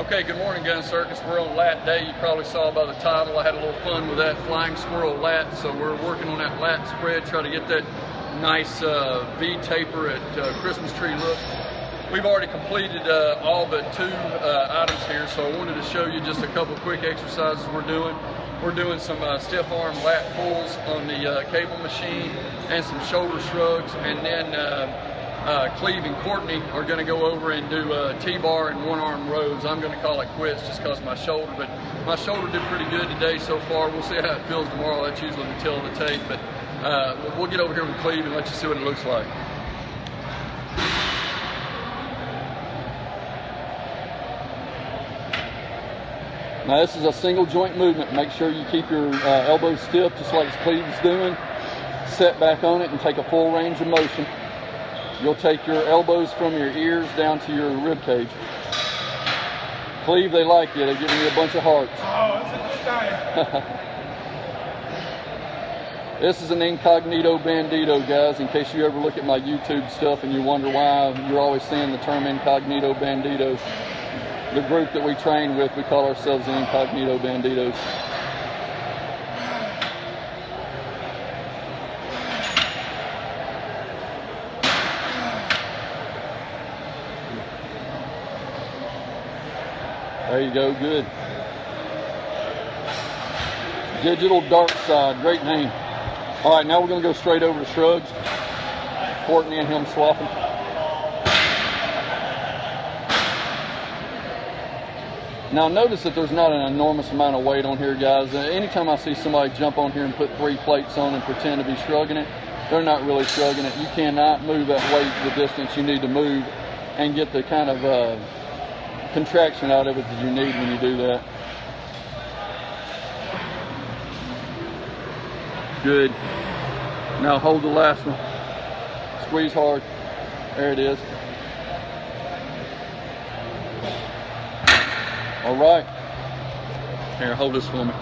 Okay, good morning, Gun Circus. We're on lat day. You probably saw by the title. I had a little fun with that flying squirrel lat. So we're working on that lat spread, try to get that nice uh, V taper at uh, Christmas tree look. We've already completed uh, all but two uh, items here, so I wanted to show you just a couple quick exercises we're doing. We're doing some uh, stiff arm lat pulls on the uh, cable machine and some shoulder shrugs, and then uh, Cleve and Courtney are going to go over and do uh, T-bar and one-arm rows. I'm going to call it quits just because my shoulder, but my shoulder did pretty good today so far. We'll see how it feels tomorrow. That's usually the tale of the tape, but uh, we'll get over here with Cleve and let you see what it looks like. Now this is a single joint movement. Make sure you keep your uh, elbows stiff just like Cleve's doing. Set back on it and take a full range of motion. You'll take your elbows from your ears down to your rib cage. Cleve, they like you. They're giving you a bunch of hearts. Oh, that's a good. This is an incognito bandito, guys, in case you ever look at my YouTube stuff and you wonder why you're always seeing the term incognito banditos. The group that we train with, we call ourselves the incognito banditos. There you go, good. Digital Dark Side, great name. All right, now we're going to go straight over to Shrugs. Courtney and him swapping. Now notice that there's not an enormous amount of weight on here, guys. Uh, anytime I see somebody jump on here and put three plates on and pretend to be shrugging it, they're not really shrugging it. You cannot move that weight the distance you need to move and get the kind of uh, contraction out of it that you need when you do that. Good. Now hold the last one. Squeeze hard. There it is. All right. Here, hold this for me.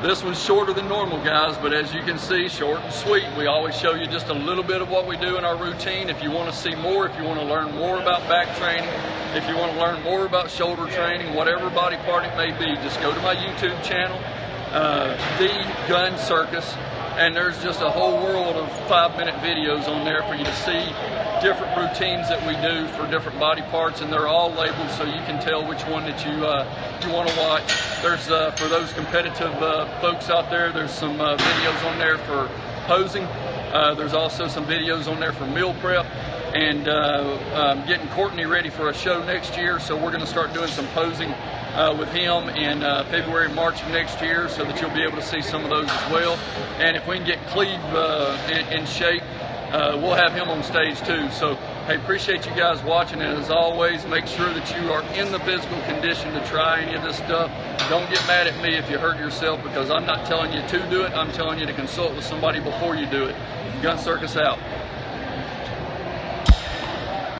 This one's shorter than normal, guys, but as you can see, short and sweet. We always show you just a little bit of what we do in our routine. If you want to see more, if you want to learn more about back training, if you want to learn more about shoulder training, whatever body part it may be, just go to my YouTube channel, uh, The Gun Circus, and there's just a whole world of five minute videos on there for you to see different routines that we do for different body parts and they're all labeled so you can tell which one that you uh, you want to watch. There's uh, for those competitive uh, folks out there there's some uh, videos on there for posing. Uh, there's also some videos on there for meal prep. And uh, um, getting Courtney ready for a show next year so we're going to start doing some posing uh, with him in uh, February, March of next year so that you'll be able to see some of those as well. And if we can get Cleve uh, in, in, shape, uh, we'll have him on stage too. So, hey, appreciate you guys watching. And as always, make sure that you are in the physical condition to try any of this stuff. Don't get mad at me if you hurt yourself because I'm not telling you to do it. I'm telling you to consult with somebody before you do it. Gun Circus out.